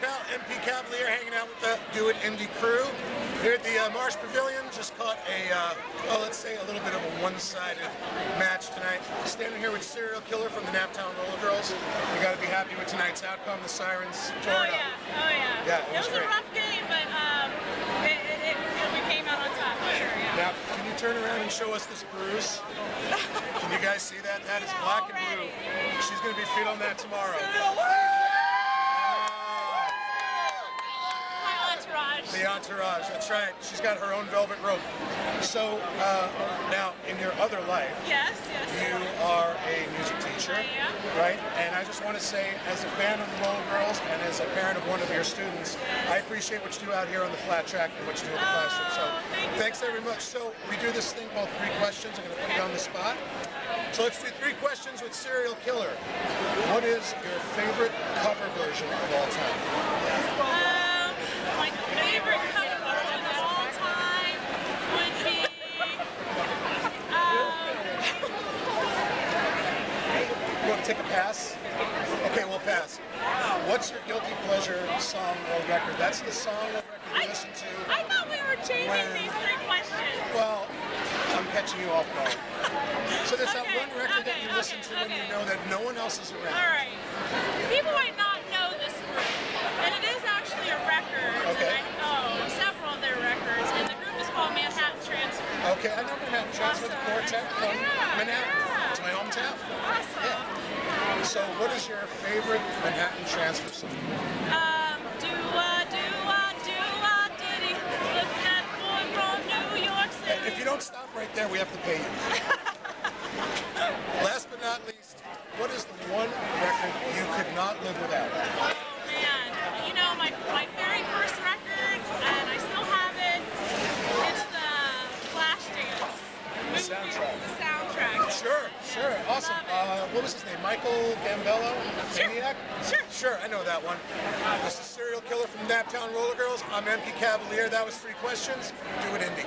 pal MP Cavalier hanging out with the Do It Indy crew here at the uh, Marsh Pavilion. Just caught a, uh, well, let's say a little bit of a one-sided match tonight. Standing here with Cereal Killer from the Naptown Roller Girls. You got to be happy with tonight's outcome. The Sirens tore Oh it yeah, up. oh yeah. Yeah, it was was great. a rough game, but um, it, it, it, we came out on top for sure. Yeah. Now, can you turn around and show us this bruise? Can you guys see that? That is black and blue. She's going to be feeling that tomorrow. My entourage. The entourage, that's right. She's got her own velvet rope. So, uh, now, in your other life, Yes, yes. you are a music teacher, right? And I just want to say, as a fan of the Roller Girls and as a parent of one of your students, I appreciate what you do out here on the flat track and what you do in the classroom. So, Oh, thank thanks very much. So, we do this thing called three questions. I'm going to put you on the spot. So, let's do three questions with Cereal Killer. What is your favorite cover version of all time? Um, my favorite cover version of all time would be. Um, You want to take a pass? Okay, we'll pass. What's your guilty pleasure song or record? That's the song or record you I, listen to. I thought we were changing When- these three questions. Well, I'm catching you off guard. So there's that one record that okay, you listen okay, to when you know that no one else is around. All right. People might not know this group, and it is actually a record. Okay. And I know several of their records, and the group is called Manhattan Transfer. Okay, I know Manhattan Transfer, the quartet from Yeah, Manhattan. yeah. My hometown. Awesome. So what is your favorite Manhattan Transfer song? Um, do a do a do a diddy. Look at that boy from New York City. If you don't stop right there, we have to pay you. Last but not least, what is the one record you could not live without? Oh man, you know my my Sure, awesome. Uh, what was his name? Michael Gambello? Sure. Maniac? Sure. Sure, I know that one. This is Cereal Killer from Naptown Roller Girls. I'm MP Cavalier. That was three questions. Do it, Indy.